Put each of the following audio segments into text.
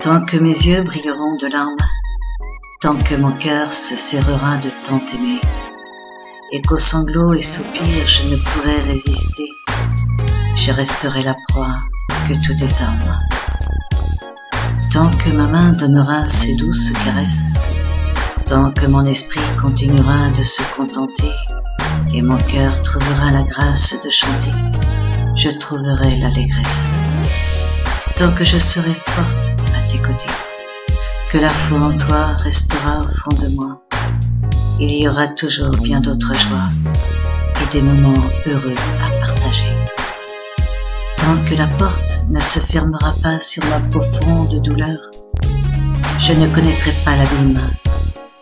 Tant que mes yeux brilleront de larmes, tant que mon cœur se serrera de tant aimer, et qu'aux sanglots et soupirs je ne pourrai résister, je resterai la proie que tout désarme. Tant que ma main donnera ses douces caresses, tant que mon esprit continuera de se contenter, et mon cœur trouvera la grâce de chanter, je trouverai l'allégresse. Tant que je serai forte à tes côtés, que la foi en toi restera au fond de moi, il y aura toujours bien d'autres joies et des moments heureux à partager. Tant que la porte ne se fermera pas sur ma profonde douleur, je ne connaîtrai pas l'abîme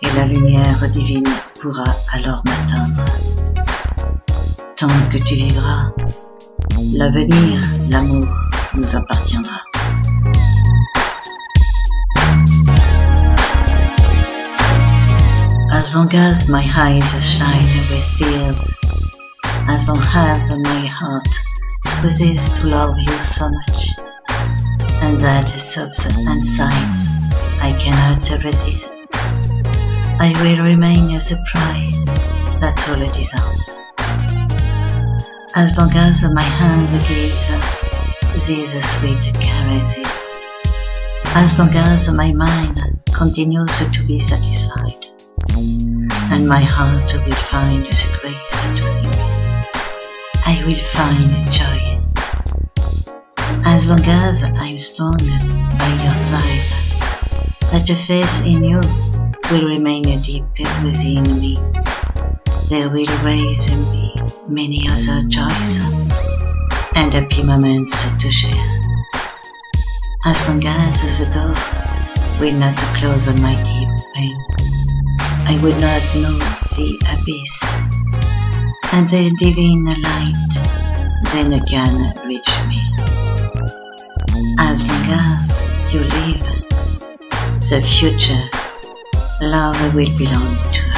et la lumière divine pourra alors m'atteindre. Tant que tu vivras, l'avenir, l'amour nous appartiendra. As long as my eyes shine with tears, as long as my heart squeezes to love you so much, and that sobs and sighs I cannot resist, I will remain a pride that all desires. As long as my hand gives these sweet caresses, as long as my mind continues to be satisfied, and my heart will find the grace to sing. I will find joy. As long as I'm strong by your side, that faith in you will remain a deep within me. There will raise me many other joys and happy moments to share. As long as the door will not close on my deep pain, I would not know the abyss, and the divine light then can reach me. As long as you live, the future love will belong to